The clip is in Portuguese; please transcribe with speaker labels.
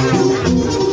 Speaker 1: Música